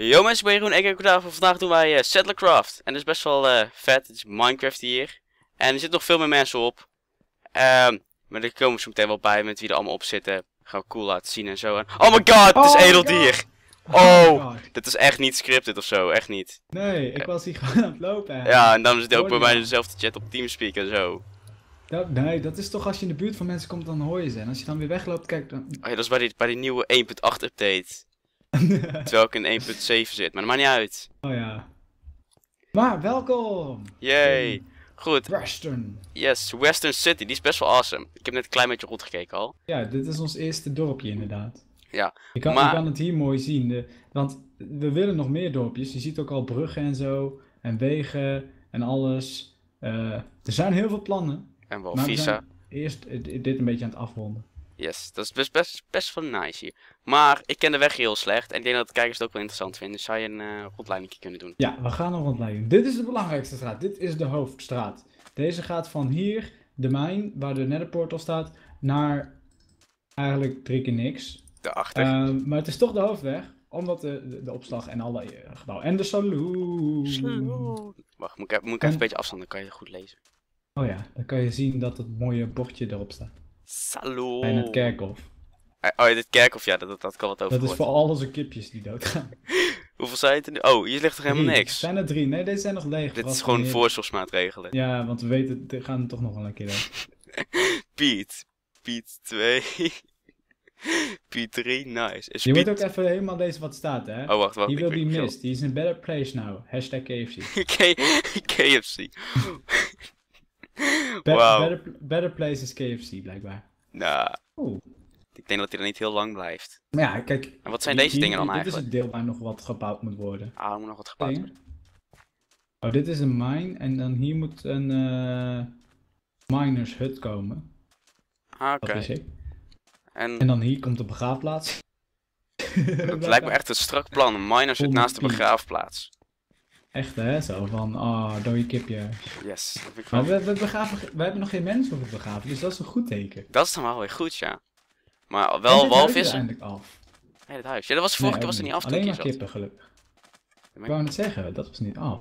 Yo mensen, ik ben Jeroen, ik ben Kodav. Vandaag doen wij eh, Settlercraft. En dat is best wel eh, vet, het is Minecraft hier. En er zitten nog veel meer mensen op. Ehm, maar daar komen we zo meteen wel bij met wie er allemaal op zitten. Gaan we cool laten zien en zo. En... Oh my god, het Oh is my edeldier! Oh, Oh, dit is echt niet scripted of zo, echt niet. Nee, ik was hier gewoon aan het lopen. hè. Ja, en dan zit hij ook bij mij dezelfde chat op Teamspeak en zo. Dat, nee, dat is toch als je in de buurt van mensen komt, dan hoor je ze. En als je dan weer wegloopt, kijk dan... Oh ja, dat is bij die, bij die nieuwe 1.8 update. Terwijl ik in 1.7 zit, maar dat maakt niet uit. oh ja. Maar welkom! Yay! Goed, Western. yes, Western City, die is best wel awesome. Ik heb net een klein beetje rondgekeken al. Ja, dit is ons eerste dorpje inderdaad. Ja, Je kan, maar- je kan het hier mooi zien. De, want we willen nog meer dorpjes. Je ziet ook al bruggen en zo. En wegen en alles. Eh, er zijn heel veel plannen. en wel we visa. zijn eerst dit een beetje aan het afronden. Yes, dat is best, best, best wel nice hier. Maar ik ken de weg heel slecht en ik denk dat de kijkers het ook wel interessant vinden. Dus zou je een eh rondleiding kunnen doen. Ja, we gaan een rondleiding. Dit is de belangrijkste straat. Dit is de hoofdstraat. Deze gaat van hier, de mijn, waar de netherportal staat, naar eigenlijk drie keer niks. Daarachter. Ehm, maar het is toch de hoofdweg, omdat de, de, de opslag en alle eh, gebouwen. En de saloon. Wacht, moet ik, moet ik even En- een beetje afstand, dan kan je het goed lezen. Oh ja, dan kan je zien dat het mooie bordje erop staat. Salon. En het kerkhof. Eh, Oh dit kerkhof, ja, dat, dat kan wat over Dat is voor al onze kipjes die doodgaan. Hoeveel zijn het er nu? Oh, hier ligt toch helemaal Drie. niks? Zijn er drie? Nee, deze zijn nog leeg. Dit Wat is gewoon voorzorgsmaatregelen. Ja, want we weten, er gaan er toch nog wel een keer. Piet. Piet 2. Piet 3, nice. Is Je moet ook even helemaal lezen wat staat, hè? Oh, wacht, wacht. He ik- will ik- be ik- missed. He is in a better place now. Hashtag KFC. K- KFC. Be- better, better place is KFC, blijkbaar. Nou, ik denk dat hij er niet heel lang blijft. Maar ja, kijk. En wat zijn deze dingen dan Dit is eigenlijk? het deel waar nog wat gebouwd moet worden. Ah, er moet nog wat gebouwd worden. Oh, dit is een mine. En dan hier moet een eh miners hut komen. Ah, oké. En En dan hier komt de begraafplaats. het lijkt me echt een strak plan. Een miner zit naast de begraafplaats. Echt hè, zo van, ah, dode kipje. Yes, dat vind ik Maar we, we, begraven, we hebben nog geen mensen voor het begraven, dus dat is een goed teken. Dat is dan wel weer goed, ja. Maar wel dit huis is walvissen. eindelijk af. Nee, het huis. Ja, dat was vorige Nee, keer was er niet af Alleen maar zat. kippen, gelukkig. Ik wou net zeggen, dat was niet af.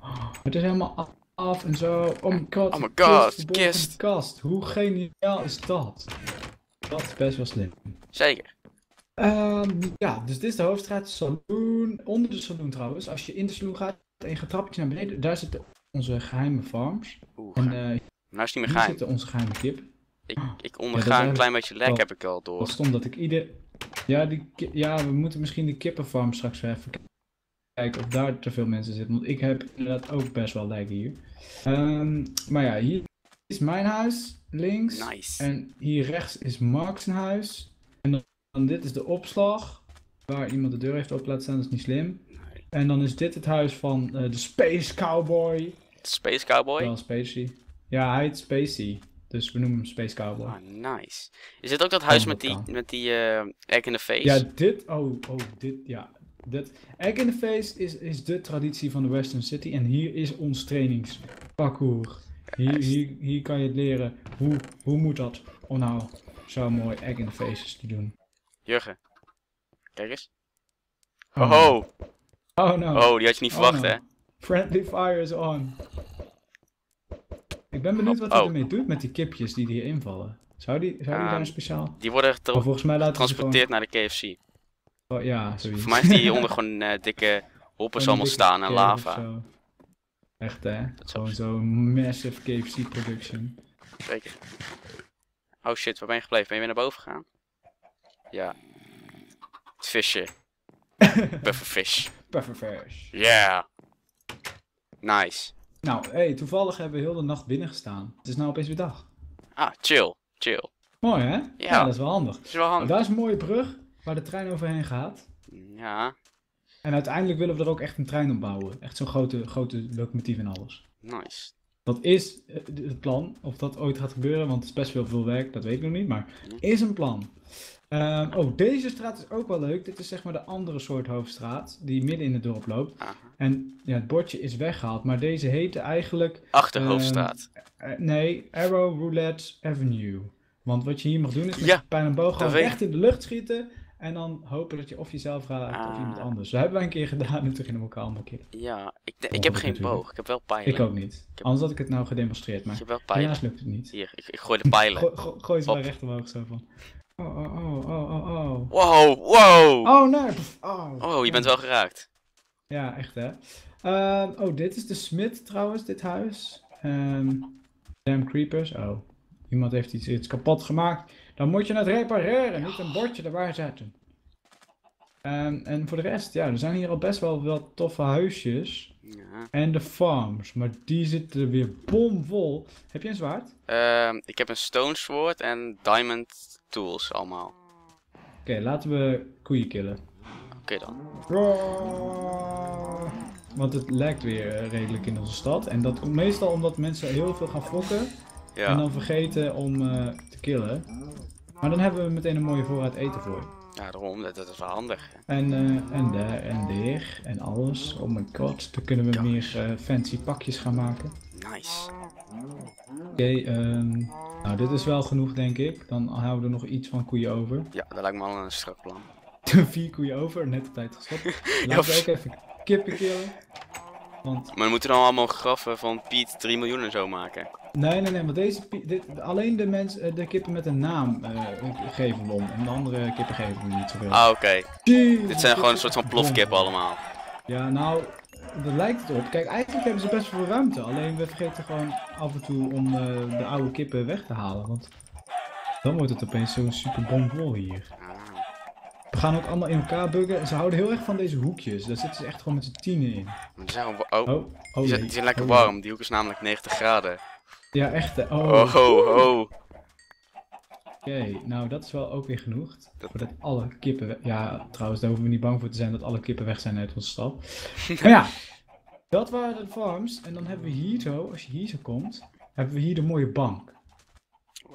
Oh, het is helemaal af, af en zo. Oh my god. Oh my god, kist. kast. Hoe geniaal is dat? Dat is best wel slim. Zeker. Ehm, ja, dus dit is de hoofdstraat, saloon. Onder de saloon trouwens, als je in de saloon gaat en je gaat trapjes naar beneden, daar zitten onze geheime farms. Oeh, En geheim. eh nou is het niet meer geheim. zitten onze geheime kip. Ik, ik Ja, onderga dat een klein beetje lek, wel- heb ik al Wat door. stom dat ik ieder... Ja, die ja, we moeten misschien de kippenfarm straks weer even kijken of daar te veel mensen zitten. Want ik heb inderdaad ook best wel lijken hier. Ehm, maar ja, hier is mijn huis, links. Nice. En hier rechts is Mark's huis. En dan, dan dit is de opslag. Waar iemand de deur heeft open laten staan, dat is niet slim. En dan is dit het huis van eh, de Space Cowboy. Space Cowboy? Wel spacey. Ja, hij heet Spacey. Dus we noemen hem Space Cowboy. Ah, nice. Is dit ook dat huis Oh, met die, met die eh egg in the face? Ja, dit, oh, oh, dit, ja. Dit, egg in the face is, is de traditie van de Western City. En hier is ons trainingsparcours. Hier, hier, hier kan je het leren hoe, hoe moet dat om nou zo mooi egg in the faces te doen. Jurgen. Kijk eens. Oh, Oh, Oh no. oh, die had je niet Oh, verwacht, no. hè? Friendly fire is on. Ik ben benieuwd wat hij Oh. ermee doet met die kipjes die hier invallen. Zou die, zou die daar speciaal... Die worden Oh, getransporteerd naar de KFC. Oh, ja, zoiets. Voor mij heeft hieronder gewoon eh, dikke hoppers allemaal dikke staan en lava. Echt hè? Dat Gewoon zo'n massive KFC production. Zeker. Oh shit, waar ben je gebleven? Ben je weer naar boven gegaan? Ja. Het visje. Pufferfish. Yeah. Nice. Nou, hey, toevallig hebben we heel de nacht binnen gestaan. Het is nou opeens weer dag. Ah, chill. Chill. Mooi hè? Ja. dat is wel handig. Dat is wel Nou, daar is een mooie brug waar de trein overheen gaat. Ja, En uiteindelijk willen we er ook echt een trein op bouwen. Echt zo'n grote, grote locomotief en alles. nice. Dat is eh, het plan. Of dat ooit gaat gebeuren, want het is best wel veel werk, dat weet ik nog niet. Maar is een plan. Ehm, oh, deze straat is ook wel leuk. Dit is zeg maar de andere soort hoofdstraat die midden in het dorp loopt. Aha. En ja, het bordje is weggehaald, maar deze heette eigenlijk, Achterhoofdstraat. eh, nee, Arrow Roulette Avenue. Want wat je hier mag doen is met Ja, je pijl en boog gewoon weet ik. echt in de lucht schieten. En dan hopen dat je of jezelf raakt of Ah. iemand anders. Dat hebben wij een keer gedaan en toen gingen we elkaar allemaal killen. Ja, ik, ik heb geen boog. Ik heb wel pijlen. Ik ook niet. Anders had ik het nou gedemonstreerd, maar Ik heb wel pijlen. helaas lukt het niet. Hier, ik, ik gooi de pijlen. Go- go- gooi ze maar recht omhoog zo van. Oh, oh, oh, oh, oh, oh. Wow, wow! Oh, nee. Oh, Oh, je bent wel geraakt. Ja, echt hè. Ehm, oh, dit is de smid trouwens, dit huis. Ehm damn creepers. Oh, iemand heeft iets, iets kapot gemaakt. Dan moet je het repareren, niet een bordje erbij zetten. Ehm, en voor de rest, ja, er zijn hier al best wel wel toffe huisjes. Ja. En de farms, maar die zitten er weer bomvol. Heb je een zwaard? Ehm, ik heb een stone sword en diamond tools allemaal. Oké, laten we koeien killen. Oké dan. Want het lijkt weer eh, redelijk in onze stad. En dat komt meestal omdat mensen heel veel gaan fokken. En dan vergeten om eh, te killen. Maar dan hebben we meteen een mooie voorraad eten voor je. Ja, daarom. Dat, dat is wel handig. En, eh, en daar en daar en alles. Oh my god, dan kunnen we meer fancy pakjes gaan maken. Nice. Oké, ehm, nou dit is wel genoeg denk ik. Dan houden we er nog iets van koeien over. Ja, dat lijkt me al een strak plan. Vier koeien over, net op tijd gestopt. Ja, Laten we ook even kippen killen. Want Maar we moeten dan allemaal graffen van Piet 3 miljoen en zo maken. Nee, nee, nee, want deze, dit, alleen de, mens, eh, de kippen met een naam eh, geven we om. En de andere kippen geven we niet zoveel. Ah, oké. Dit zijn gewoon een soort van plofkippen allemaal. Ja, nou, daar lijkt het op. Kijk, eigenlijk hebben ze best veel ruimte. Alleen we vergeten gewoon af en toe om eh, de oude kippen weg te halen. Want dan wordt het opeens zo'n super bomvol hier. We gaan ook allemaal in elkaar buggen. Ze houden heel erg van deze hoekjes. Daar zitten ze echt gewoon met z'n tienen in. Maar die zijn, oh, Oh, oh die zijn, jee. die zijn lekker Oh, warm. Die hoek is namelijk 90 graden. Ja, echt hè. Oh, Oh, Oké, nou dat is wel ook weer genoeg. Dat- Voordat alle kippen. Ja, trouwens, daar hoeven we niet bang voor te zijn dat alle kippen weg zijn uit onze stad. maar ja, dat waren de farms. En dan hebben we hier zo, als je hier zo komt, hebben we hier de mooie bank.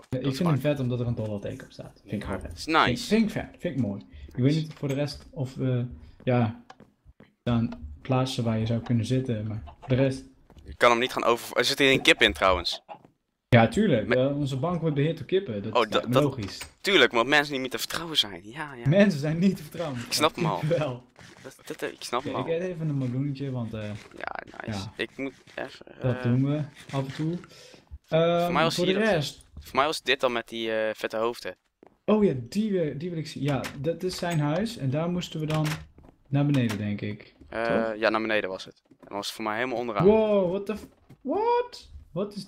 Ik vind hem vet omdat er een dollarteken op staat. Vind ik hard. Vind, nice. vind ik vet, vind ik mooi. Ik weet niet voor de rest of we, ja, dan plaatsen waar je zou kunnen zitten. Maar voor de rest. Je kan hem niet gaan over... Er zit hier een kip in trouwens. Ja, tuurlijk. Maar- eh, onze bank wordt beheerd door kippen. Dat Oh, is dat- dat- logisch. Tuurlijk, want mensen niet meer te vertrouwen zijn. Ja, ja. Mensen zijn niet te vertrouwen. Ik snap hem al. Wel. Dat, dat, ik snap hem Oké, ik al. eet even een meloentje, want eh, Ja, nice. Ja. Ik moet even... dat eh, doen we af en toe. Ehm, mij was voor de dat- rest. Voor mij was dit dan met die eh, vette hoofden. Oh ja, die, wil- die wil ik zien. Ja, dat is zijn huis. En daar moesten we dan naar beneden, denk ik. Eh, ja, naar beneden was het. En dan was voor mij helemaal onderaan. Wow, what the... f- What? Wat is...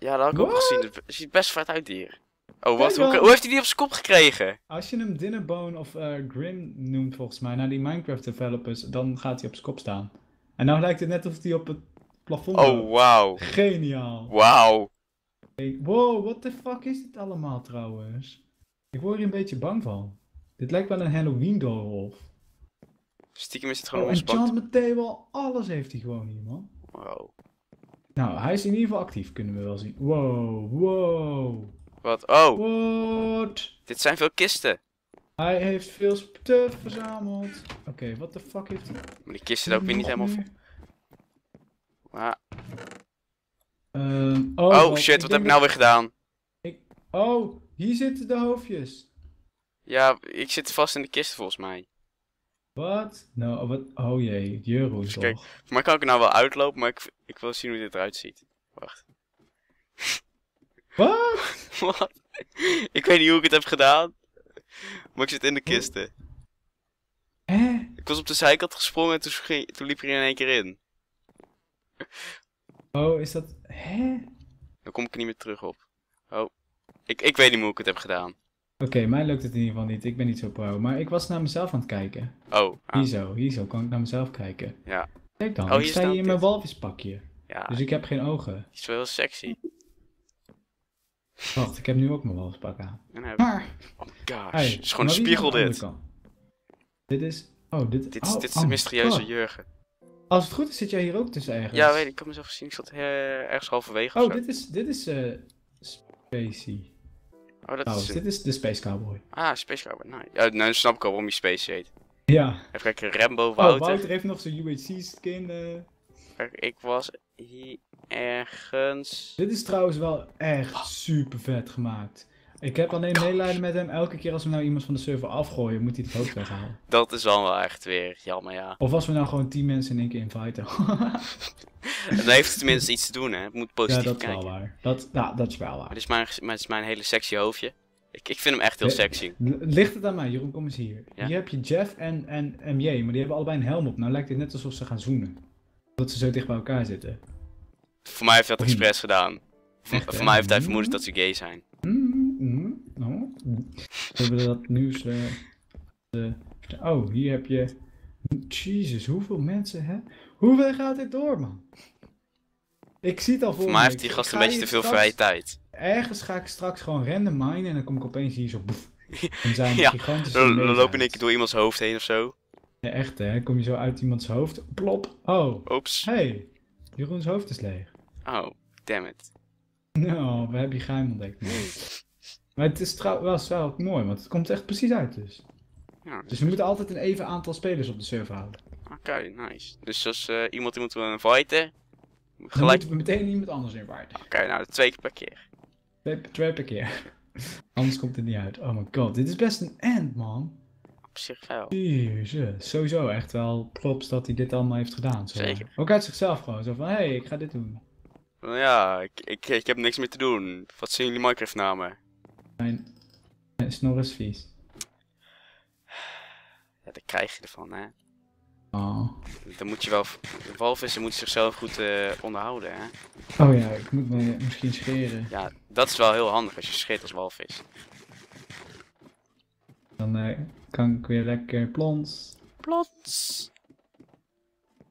Ja, dat had ik ook gezien. Het ziet best vet uit hier. Oh, wat? Hoe, heeft hij die op zijn kop gekregen? Als je hem Dinnerbone of eh, Grim noemt volgens mij, naar die Minecraft developers, dan gaat hij op zijn kop staan. En nou lijkt het net alsof hij op het plafond. Oh, wauw. Geniaal. Wauw. Wow, what the fuck is dit allemaal trouwens? Ik word hier een beetje bang van. Dit lijkt wel een Halloween doolhof. Stiekem is het gewoon Oh, ons enchantment table, alles heeft hij gewoon hier, man. Wow. Nou, hij is in ieder geval actief, kunnen we wel zien. Wow, wow. Wat? Oh, What? dit zijn veel kisten. Hij heeft veel stuff verzameld. Oké, what the fuck heeft hij? Maar die kisten ook weer niet helemaal... meer? Ah. Ehm, Oh, wacht, shit, wat heb ik nou weer gedaan? dat- Oh, hier zitten de hoofdjes. Ja, ik zit vast in de kist volgens mij. Wat? Nou, wat? Oh jee, euro's Dus kijk. Voor mij kan ik er nou wel uitlopen, maar ik, ik wil zien hoe dit eruit ziet. Wacht. Wat? Wat? Ik weet niet hoe ik het heb gedaan. Maar ik zit in de kisten. Hè? Ik was op de zijkant gesprongen en toen, ging, toen liep hij er in één keer in. Oh, is dat... Hè? Dan kom ik er niet meer terug op. Oh. Ik, ik weet niet hoe ik het heb gedaan. Oké, mij lukt het in ieder geval niet. Ik ben niet zo pro. Maar ik was naar mezelf aan het kijken. Oh. ah, Hier zo, hier zo kan ik naar mezelf kijken. Ja. Kijk dan, Oh, ik sta hier in mijn walvispakje. ja, Dus ik heb geen ogen. die is wel heel sexy. Wacht, ik heb nu ook mijn walvispak aan. En Maar, Oh gosh. hey, het is gewoon een spiegel dit. Dit is... Oh, dit, Dit is, oh, dit is oh de my mysterieuze. Jurgen. Als het goed is, zit jij hier ook tussen ergens. Ja, weet ik. Ik had mezelf gezien. Ik zat eh, ergens halverwege of Oh, zo. dit is, dit is eh Spacey. Oh, dat Oh, is... dit is de Space Cowboy. Ah, Space Cowboy. Nou, ja, nou, snap ik al waarom hij Space heet. Ja. Even kijken. Rambo Oh, Wouter. Wouter heeft nog zijn UHC-skin. eh. Kijk, ik was hier ergens... Dit is trouwens wel echt super vet gemaakt. Ik heb alleen medelijden met hem. Elke keer als we nou iemand van de server afgooien, moet hij het hoofd weghalen. Dat is dan wel echt weer jammer, ja. Of als we nou gewoon 10 mensen in één keer inviten. Dan heeft het tenminste iets te doen, hè. Het moet ja, positief dat is kijken. wel waar. Dat, ja, dat is wel waar. dit is mijn, maar is mijn hele sexy hoofdje. Ik, ik vind hem echt heel Eh, sexy. L- Ligt het aan mij? Jeroen, kom eens hier. Ja? Hier heb je Jeff en, en MJ, maar die hebben allebei een helm op. Nou lijkt het net alsof ze gaan zoenen. Dat ze zo dicht bij elkaar zitten. Voor mij heeft hij dat expres gedaan. Voor, Echt, voor hè? mij heeft hij vermoed dat ze gay zijn. Mm, mm. We hebben dat nieuws. eh, eh, oh, hier heb je. Jezus, hoeveel mensen, hè? Hoeveel gaat dit door, man? Ik zie het al voor Voor me. mij heeft Ik- die ik gast ga een beetje te veel straks- vrije tijd. Ergens ga ik straks gewoon random minen en dan kom ik opeens hier zo. Boef, en zijn Ja, gigantische. Dan loop keer door iemands hoofd heen of zo. Ja, echt hè. Kom je zo uit iemands hoofd. Plop. Oh, Oeps. hey. Jeroens hoofd is leeg. Oh, damn it. Nou, we hebben je geheim ontdekt. man. Maar het is trouwens wel, wel mooi, want het komt echt precies uit dus. Ja, Dus we moeten altijd een even aantal spelers op de server houden. Oké, nice. Dus als eh, iemand die moeten we inviten. Dan Gelijk. moeten we meteen iemand anders inviten. Oké, nou twee keer per keer. Twee, twee per keer. Anders komt het niet uit. Oh my god, dit is best een end, man. Op zich wel. Jezus, sowieso echt wel props dat hij dit allemaal heeft gedaan. Zo. Zeker. Ook uit zichzelf gewoon, zo van, hé, hey, ik ga dit doen. Nou ja, ik, ik, ik heb niks meer te doen. Wat zijn jullie Minecraft namen? Mijn, mijn snor is vies. Ja, daar krijg je ervan, hè. Oh. Dan moet je wel... De walvissen moeten zichzelf goed eh, onderhouden, hè. oh ja, ik moet me misschien scheren. Ja, dat is wel heel handig als je scheert als walvis. Dan eh, kan ik weer lekker plons. Plots.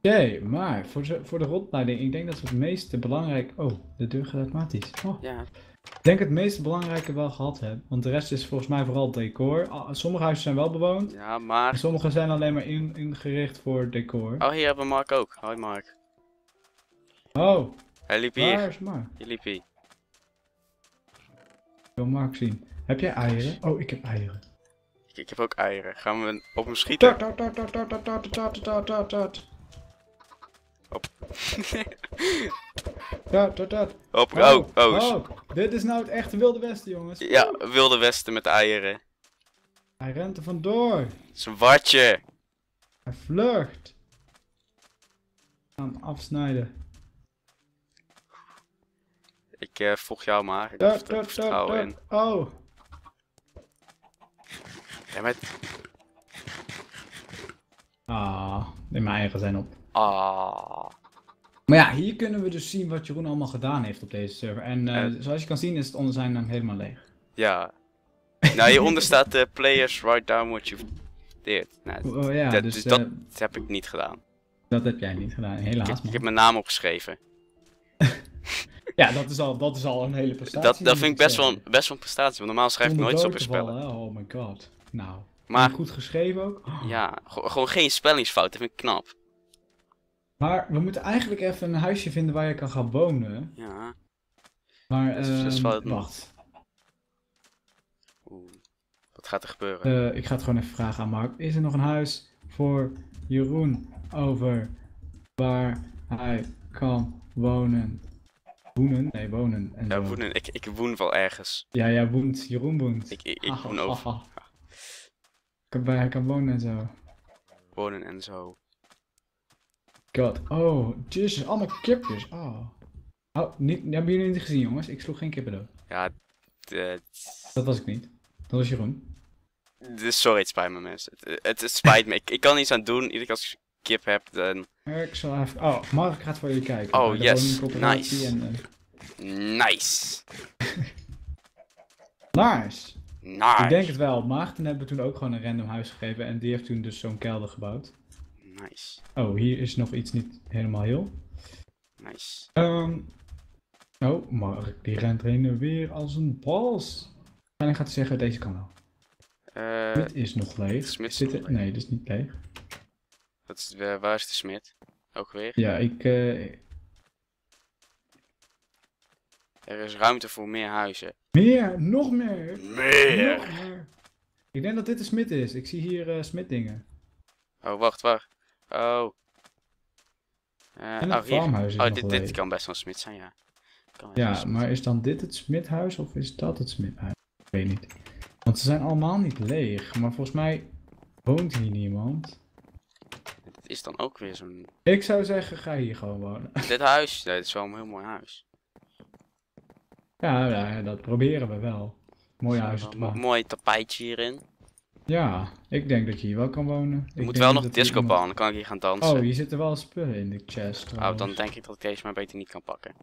Oké, maar voor de, voor de rondleiding, ik denk dat we het meeste belangrijk... Oh, de deur gaat automatisch. Oh. Ja, Ik denk het meeste belangrijke wel gehad hebben. Want de rest is volgens mij vooral decor. Ah, Sommige huizen zijn wel bewoond. ja, maar... sommige zijn alleen maar in, ingericht voor decor. Oh, hier hebben we Mark ook. Hoi Mark. Oh, Hij liep waar hier. is Mark? Hier liep hij. Ik wil Mark zien. Heb jij eieren? Oh, ik heb eieren. Ik, ik heb ook eieren. Gaan we op hem schieten? Tart, tart, tart, tart, tart, tart, tart, tart, tart, tart. Op. Tart, tart, tart. Op, oh, oh. s- oh. Dit is nou het echte Wilde Westen, jongens. Ja, wilde westen met eieren. Hij rent er vandoor. Zwartje. Hij vlucht. Ga hem afsnijden. Ik eh, volg jou maar. Ik heb er vertrouwen in. Oh. Ja, met... Ah, mijn eieren zijn op. Ah. Maar ja, hier kunnen we dus zien wat Jeroen allemaal gedaan heeft op deze server. En eh, Eh. zoals je kan zien is het onder zijn naam helemaal leeg. Ja. Nou, hieronder staat de players write down what you've did. Nou, Oh, ja, dat, dus dus eh, dat heb ik niet gedaan. dat heb jij niet gedaan, Ik helaas. ik man. heb mijn naam opgeschreven. Ja, dat is, al, dat is al een hele prestatie. Dat, dat vind ik best wel, best wel een prestatie, want normaal schrijf ik nooit spellen. vallen, hè? Oh my god. Nou, Maar goed geschreven ook. Oh. ja, gewoon geen spellingsfout, dat vind ik knap. Maar we moeten eigenlijk even een huisje vinden waar je kan gaan wonen. Ja. Maar, Dat is- dat is wel- wacht. Oeh. Wat gaat er gebeuren? Eh, ik ga het gewoon even vragen aan Mark. Is er nog een huis voor Jeroen over waar hij kan wonen? Woenen? Nee, wonen. En ja, zo. woenen. Ik, ik woon wel ergens. Ja, ja, woont. Jeroen woont. Ik, ik, ik Ah, woon ah, over. ah. Hij kan wonen en zo. Wonen en zo. God. Oh, jezus, allemaal kipjes. Oh. Oh, niet, hebben jullie niet gezien, jongens? Ik sloeg geen kippen dood. Ja, de, Dat was ik niet. Dat was Jeroen. sorry, het spijt me mensen. Het, het, het spijt me. Ik, ik kan niets aan doen. Iedere keer als ik kip heb, dan... Ik zal even... Oh, Mark gaat voor jullie kijken. Oh, yes. Nice. En, eh, Nice. nice. Nice. Ik denk het wel. Maarten hebben we toen ook gewoon een random huis gegeven. En die heeft toen dus zo'n kelder gebouwd. Nice. Oh, hier is nog iets niet helemaal heel. Nice. Ehm oh, Mark die rent weer als een bos. En hij gaat zeggen, deze kan wel. Eh, dit is nog leeg. Smit is Zit er-. Nee, dit is niet leeg. dat is, eh, waar is de smid? Ook weer. Ja, ik... eh, Er is ruimte voor meer huizen. meer, nog meer. Meer! Nog meer. Ik denk dat dit de smid is. Ik zie hier eh smid-dingen. Oh, wacht, wacht. Oh. En oh, het farmhuis is Oh, dit, kan best wel een smid zijn, ja. Kan Ja, maar is dan dit het smidhuis of is dat het smidhuis? Ik weet niet. Want ze zijn allemaal niet leeg. Maar volgens mij woont hier niemand. Het is dan ook weer zo'n... Ik zou zeggen, ga hier gewoon wonen. Dit huis, nee, dit is wel een heel mooi huis. Ja, ja dat proberen we wel. Mooi huis te maken. mooi tapijtje hierin. Ja, ik denk dat je hier wel kan wonen. Er Ik moet wel nog disco iemand- dan kan ik hier gaan dansen. Oh, hier zitten wel spullen in de chest. Oh, trouwens. dan denk ik dat ik deze maar beter niet kan pakken.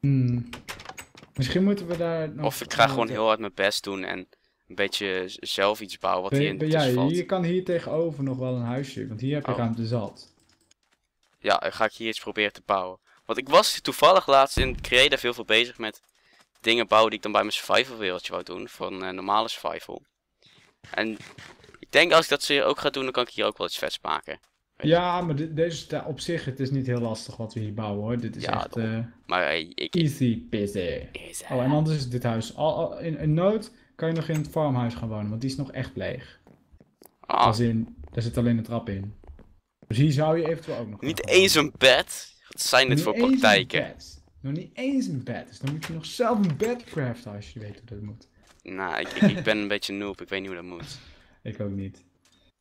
Hmm. Misschien moeten we daar nog... Of ik ga gewoon heel hard mijn best doen en een beetje zelf iets bouwen wat Ben- hier in tussen ja, valt. je kan hier tegenover nog wel een huisje, want hier heb je Oh. ruimte zat. Ja, dan ga ik hier iets proberen te bouwen. Want ik was toevallig laatst in Creative heel veel bezig met dingen bouwen die ik dan bij mijn survival wereldje wou doen. Van eh, normale survival. En ik denk als ik dat hier ook ga doen, dan kan ik hier ook wel iets vets maken. Ja, maar deze op zich, het is niet heel lastig wat we hier bouwen hoor. Dit is Ja, echt eh, Maar hey, ik... easy peasy. Oh, en anders is dit huis. Al, al- in, in nood kan je nog in het farmhuis gaan wonen, want die is nog echt leeg. Ah, Als in, daar zit alleen een trap in. Dus hier zou je eventueel ook nog niet eens een bed. Wat zijn dit voor een praktijken? Nog niet eens een bed. Dus dan moet je nog zelf een bed craften als je weet hoe dat moet. Nou, ik, ik, ik ben een beetje noob. Ik weet niet hoe dat moet. Ik ook niet.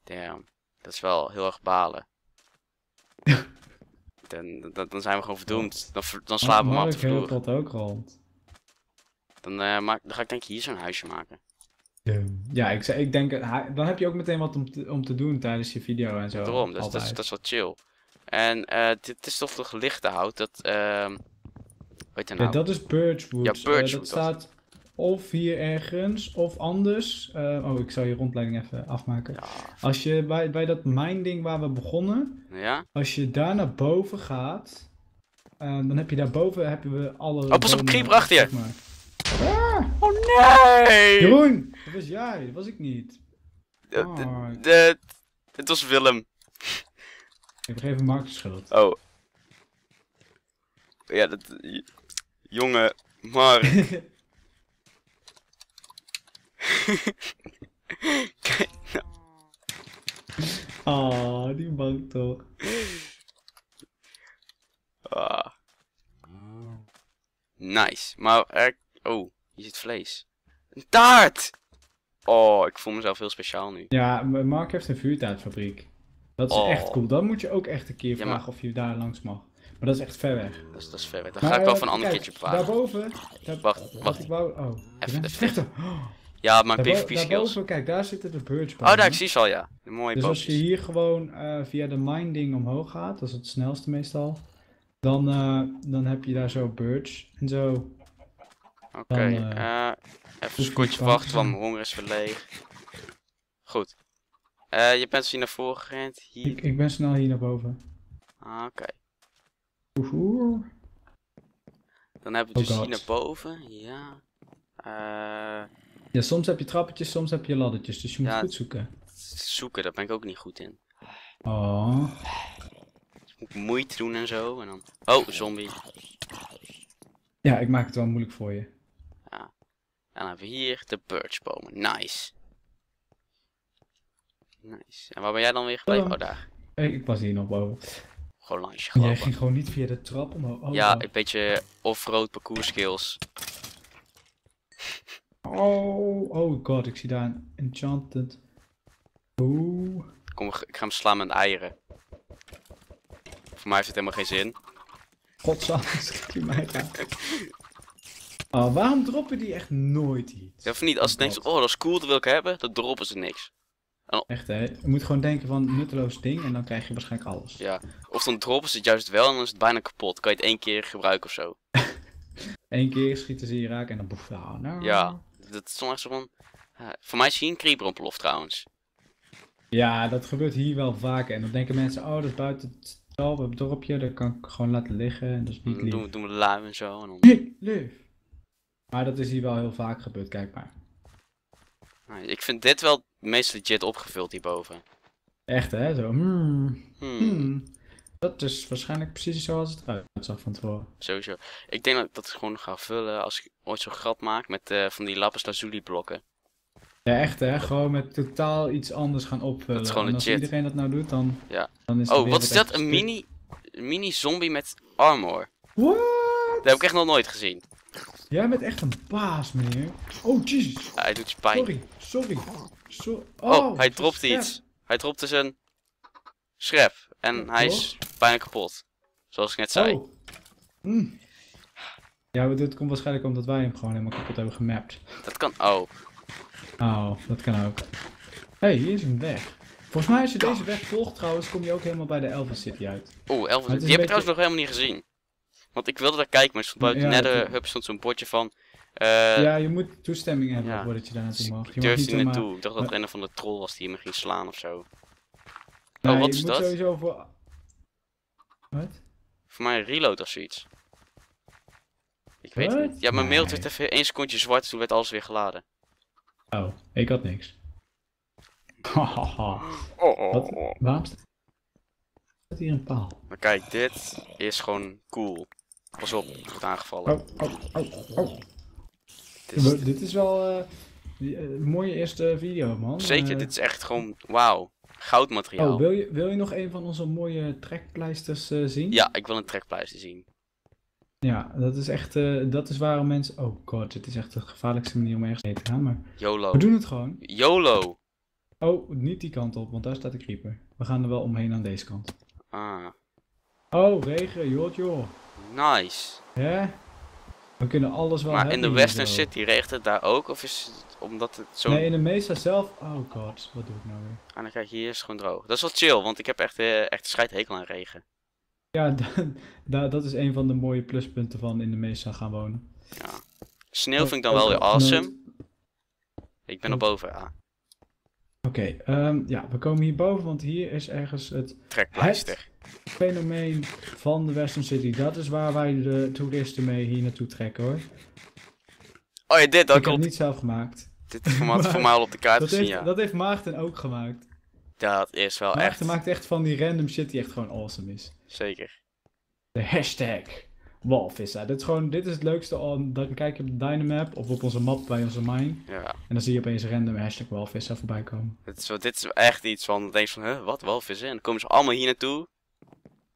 Damn. Dat is wel heel erg balen. dan, dan, dan zijn we gewoon verdoemd. Dan, dan slapen we hem op de vloer. ook rond. Dan, eh, maak, dan ga ik denk ik hier zo'n huisje maken. Ja, ik, ik denk, dan heb je ook meteen wat om te, om te doen tijdens je video en zo. Daarom, dus dat is, dat is wel chill. En eh, dit is toch toch lichte hout. Dat, ehm weet je Ja, nou? dat is birchwood. Ja, Eh, birchwood, dat dat. staat of hier ergens, of anders. Eh, oh, ik zal je rondleiding even afmaken. Ja. Als je bij, bij dat mine ding waar we begonnen, ja? als je daar naar boven gaat, eh, dan heb je daarboven hebben we alle. Oh, pas op, creeper achter je! maar. Oh nee! Jeroen, dat was jij, dat was ik niet. Oh, de- de- Het was Willem. ik geef hem Mark de schuld. Oh. Ja, dat... j- Jonge Mark. Kijk nou. Ah, die bank toch. Ah. Nice. Maar er... Oh, hier zit vlees. Een taart! Oh, ik voel mezelf heel speciaal nu. Ja, maar Mark heeft een vuurtaartfabriek. Dat is Oh. echt cool. Dan moet je ook echt een keer Ja, maar- vragen of je daar langs mag. Maar dat is echt ver weg. Dat is, dat is ver weg. Maar, ga ik wel eh, van een ander kijk, keertje vragen. Daarboven. Daar, Wacht, wacht. Oh, even. vechten. Oh, Ja, mijn PvP skills. daarboven, kijk, daar zitten de birds Oh, daar, ik zie ze al, ja. De mooie Dus als je hier gewoon eh, via de mine ding omhoog gaat, dat is het snelste meestal, dan, eh, dan heb je daar zo birds en zo. Oké, dan, eh, even een je secondje bang wachten, te want mijn honger is verleeg. Goed. Je bent hier naar voren gerend. Hier. Ik, ik ben snel hier naar boven. Ah, Oké. Dan hebben we Oh dus hier God. naar boven. Ja. Eh, Ja, soms heb je trappetjes, soms heb je laddertjes, dus je moet Ja. goed zoeken. zoeken, daar ben ik ook niet goed in. Oh. Dus moet ik moeite doen en zo. En dan... Oh, zombie. Ja, ik maak het wel moeilijk voor je. En dan hebben we hier de birchbomen. Nice. Nice. En waar ben jij dan weer gebleven? Hallo. Oh, daar. Ik, ik was hier nog boven. Gewoon langs je Jij gelopen. ging gewoon niet via de trap omhoog. Oh, Ja, oh. een beetje off-road parcours skills. Oh, oh god, ik zie daar een enchanted. Oeh. Kom, ik ga hem slaan met eieren. Voor mij heeft het helemaal geen zin. Godzang, schiet je mij aan. Oh, waarom droppen die echt nooit iets? Ja, of niet? Als je denkt, oh dat is cool, dat wil ik hebben, dan droppen ze niks. Echt hè? Je moet gewoon denken van nutteloos ding en dan krijg je waarschijnlijk alles. Ja. Of dan droppen ze het juist wel en dan is het bijna kapot. Kan je het één keer gebruiken of zo. Eén keer schieten ze je raak en dan boef. Oh, nou. Ja. Dat is soms echt zo van... eh, voor mij is hier een creeper ontploft trouwens. Ja, dat gebeurt hier wel vaker. En dan denken mensen, oh, dat is buiten het dorp, het dorpje, dat kan ik gewoon laten liggen. En dat is niet lief. doen, we- doen we de lui en zo. En dan... Nee, lief. Maar dat is hier wel heel vaak gebeurd, kijk maar. Nou, ik vind dit wel het meest legit opgevuld hierboven. Echt hè, zo. Hmm, Hmm, hmm. Dat is waarschijnlijk precies zoals het eruit zag van tevoren. sowieso. Ik denk dat ik dat gewoon ga vullen als ik ooit zo'n gat maak met eh, van die lapis lazuli blokken. Ja, echt hè, gewoon met totaal iets anders gaan opvullen. Dat is gewoon en als legit. iedereen dat nou doet, dan, Ja. dan is de Oh, wat is dat? Een mini, een mini zombie met armor. What? Dat heb ik echt nog nooit gezien. Jij bent echt een baas, meneer. Oh, jezus. Ja, hij doet je pijn. Sorry, sorry. So Oh, hij dropt iets. Hij dropte zijn schrap. En hij is bijna kapot. Zoals ik net zei. Oh. Mm. Ja, maar dit komt waarschijnlijk omdat wij hem gewoon helemaal kapot hebben gemapt. Dat kan ook. Oh, dat kan ook. Hé, hey, hier is een weg. Volgens mij als je deze weg volgt trouwens, kom je ook helemaal bij de Elvis City uit. Oeh. Maar het Die heb ik een trouwens nog helemaal niet gezien. Want ik wilde daar kijken, maar stond buiten Ja, Nether dat- Hub stond zo'n bordje van. eh ja, je moet toestemming hebben ja. voordat je daar naartoe mag. Je durfde niet zomaar- naartoe. Ik dacht dat er een van de troll was die me ging slaan of zo. Nee, oh, wat is dat? sowieso voor... Wat? Voor mij een reload of zoiets. Ik weet het niet. Ja, mijn mail Nee. werd even één secondje zwart, toen werd alles weer geladen. Oh, ik had niks. Hahaha. Oh, oh, Wat? oh. Waarom staat hier een paal? Maar kijk, dit is gewoon cool. Pas op, ik word aangevallen. Oh, oh, oh, oh. Dit is- Dit is wel eh, die, eh, een mooie eerste video, man. zeker, Eh, dit is echt gewoon, wauw. Goudmateriaal. Oh, wil je, wil je nog een van onze mooie trekpleisters eh, zien? Ja, ik wil een trekpleister zien. Ja, dat is echt, eh, dat is waarom mensen... Oh god, dit is echt de gevaarlijkste manier om ergens heen te gaan, maar YOLO. we doen het gewoon. YOLO. Oh, niet die kant op, want daar staat de creeper. We gaan er wel omheen aan deze kant. Ah, Oh, regen, joh, joh. nice. Hè? We kunnen alles wel Maar in de Western. City regent het daar ook? Of is het omdat het zo... Nee, in de Mesa zelf... Oh god, wat doe ik nou weer? Ah, dan kijk, hier is het gewoon droog. Dat is wel chill, want ik heb echt, eh, echt scheidhekel aan regen. Ja, da- da- dat is een van de mooie pluspunten van in de Mesa gaan wonen. Sneeuw vind ik dan Ook- wel weer ook awesome. nooit- Ik ben op boven, ja. Oké, ehm, ja, we komen hierboven, want hier is ergens het Trekpleister. fenomeen van de Western City. Dat is waar wij de toeristen mee hier naartoe trekken hoor. Oh ja, dit ik ook heb het niet zelf gemaakt. Dit is voor mij, al op de kaart Dat gezien, heeft, ja. dat heeft Maarten ook gemaakt. Dat is wel echt. Maarten maakt echt van die random shit die echt gewoon awesome is. Zeker. De hashtag walvissa. Dit is gewoon, dit is het leukste. Al, dan kijk je op de Dynamap of op onze map bij onze mine. Ja. En dan zie je opeens random hashtag walvissa voorbij komen. Dit is, dit is echt iets van. Dan denk je van, huh, wat walvissen? En dan komen ze allemaal hier naartoe.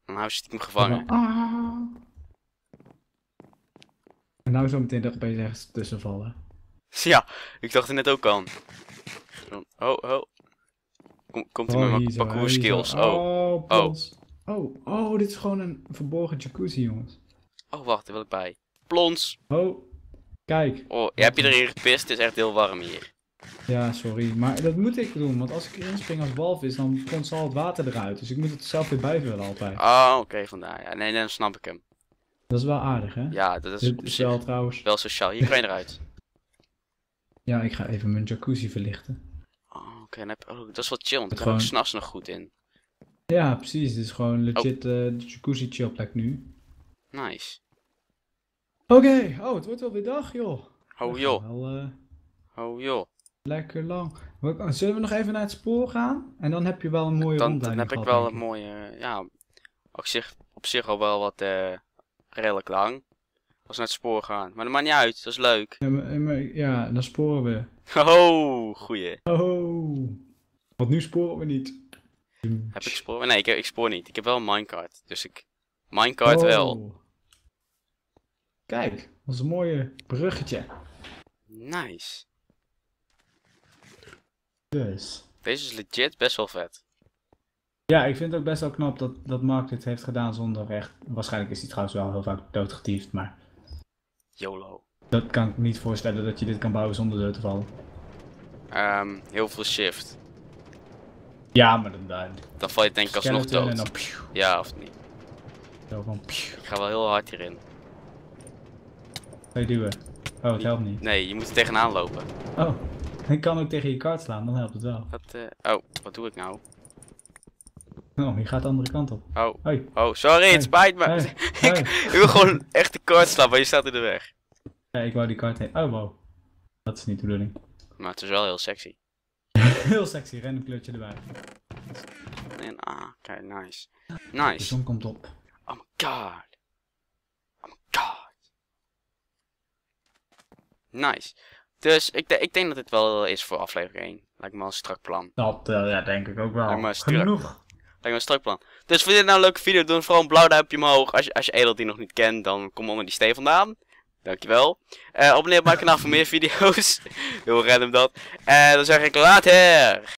Dan houden ze stiekem gevangen. Ah. En nou zo meteen er opeens ergens tussen vallen. Ja, ik dacht er net ook aan. Oh, oh. Kom, komt hij Oh, met mijn parcours skills? Oh. Oh, plons. Oh, oh, dit is gewoon een verborgen jacuzzi, jongens. oh, wacht, daar wil ik bij. Plons. Oh, kijk. Oh, je hebt je erin gepist. Het is echt heel warm hier. Ja, sorry. Maar dat moet ik doen, want als ik erin spring als walvis, dan komt al het water eruit. Dus ik moet het zelf weer bijvullen altijd. Oh, oké, vandaar. Ja, nee, dan snap ik hem. Dat is wel aardig, hè? Ja, dat is Dit is wel trouwens... wel sociaal. Hier kan je eruit. Ja, ik ga even mijn jacuzzi verlichten. Oh, oké. heb- oh, dat is wel chill, want daar Gewoon- kan ik s'nachts nog goed in. Ja, precies. Dit is gewoon legit eh, de jacuzzi chillplek nu. Nice. Oké, oh, het wordt wel weer dag, joh. Oh joh, Wel, oh joh. lekker lang. Zullen we nog even naar het spoor gaan? En dan heb je wel een mooie Dan, dan heb ik wel een mooie, ja, op zich, op zich al wel wat eh, redelijk lang. Als we naar het spoor gaan. Maar dat maakt niet uit, dat is leuk. Ja, maar- maar- ja, dan sporen we. Oh, goeie. Oh. Want nu sporen we niet. Heb ik spoor? Nee, ik, heb, ik spoor niet. Ik heb wel een minecart. Dus ik, minecart wel. Oh. Kijk, dat is een mooie bruggetje. Nice. Dus. Deze is legit best wel vet. Ja, ik vind het ook best wel knap dat, dat Mark dit heeft gedaan zonder echt... Waarschijnlijk is hij trouwens wel heel vaak doodgetiefd, maar... YOLO. Dat kan ik me niet voorstellen dat je dit kan bouwen zonder dood te vallen. Ehm, heel veel shift. Ja, maar dan... dan Dan val je denk ik alsnog dood. en dan... pjoe, Ja, of niet. zo van... pjoe. Ik ga wel heel hard hierin. Ga je duwen. Oh, het helpt niet. Nee, je moet er tegenaan lopen. Oh, ik kan ook tegen je kaart slaan, dan helpt het wel. Dat, eh, oh, wat doe ik nou? Oh, je gaat de andere kant op. Oh, Hoi. oh, sorry, het Hey, spijt me. Hey, hey. Ik wil gewoon echt de kaart slaan, maar je staat in de weg. Ja, ik wou die kaart heen. Oh, wow. Dat is niet de bedoeling. Maar het is wel heel sexy. Heel sexy, random kleurtje erbij. En, ah, oké, nice. De Nice. zon komt op. Oh my god. Oh my god. Nice. Dus ik, de- ik denk dat dit wel is voor aflevering 1. Lijkt me wel een strak plan. Dat, eh, ja, denk ik ook wel. Genoeg. Lijkt me een strak plan. Dus vind je dit nou een leuke video? Doe vooral een blauw duimpje omhoog. Als je, als je Edel die nog niet kent, dan kom onder die steen vandaan. Dankjewel. Eh abonneer op mijn kanaal voor meer video's. Heel random dat. En dan zeg ik later.